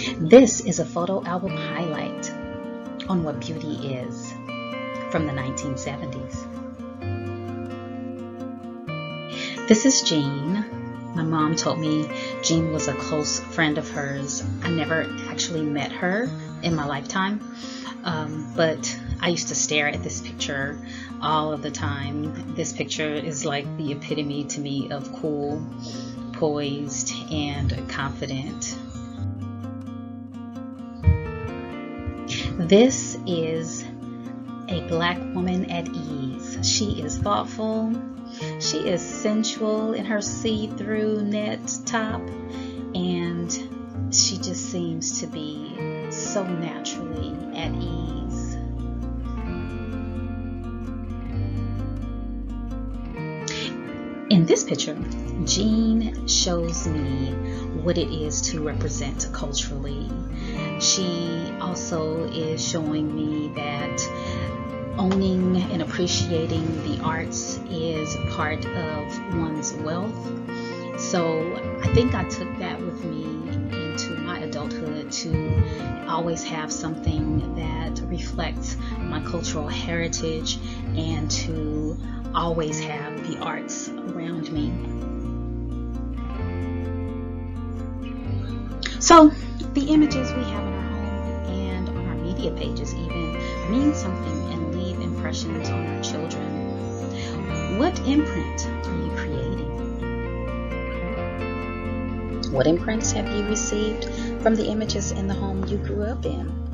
This is a photo album highlight on what beauty is from the 1970s. This is Jean. My mom told me Jean was a close friend of hers. I never actually met her in my lifetime, um, but I used to stare at this picture all of the time. This picture is like the epitome to me of cool, poised, and confident. This is a black woman at ease. She is thoughtful. She is sensual in her see through net top, and she just seems to be so naturally at ease. In this picture, Jean shows me what it is to represent culturally. She also is showing me that owning and appreciating the arts is part of one's wealth. So I think I took that with me into my adulthood to always have something that reflects my cultural heritage and to always have the arts around me. So the images we have media pages even mean something and leave impressions on our children. What imprint are you creating? What imprints have you received from the images in the home you grew up in?